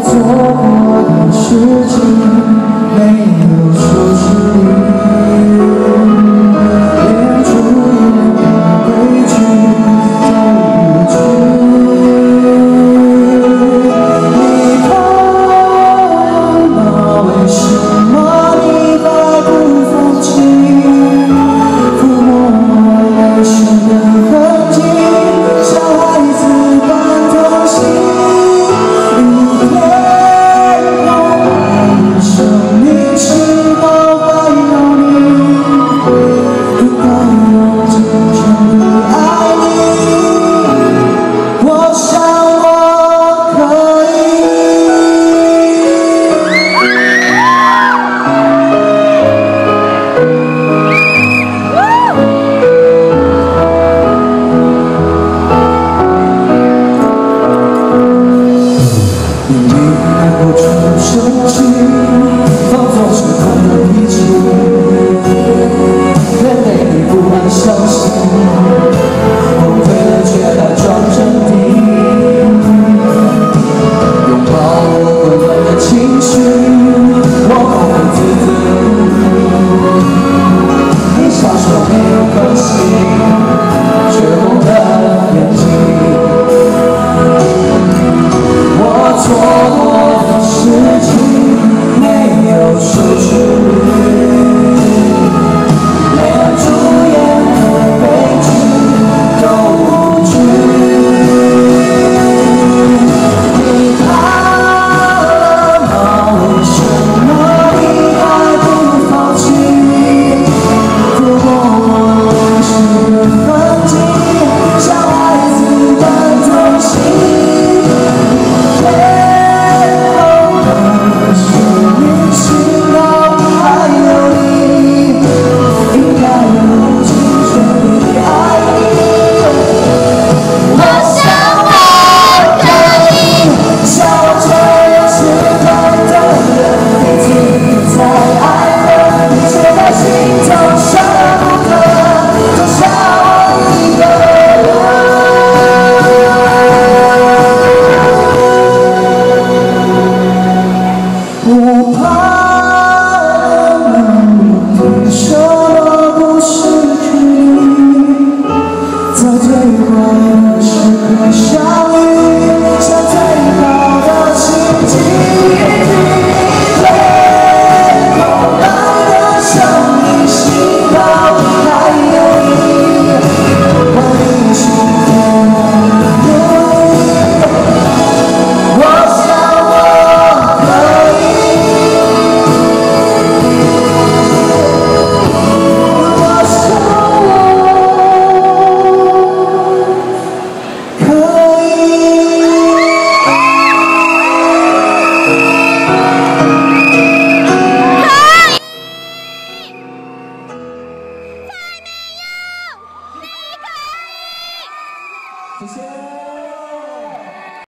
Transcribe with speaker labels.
Speaker 1: 做过的事情没有失去。você. Quisiera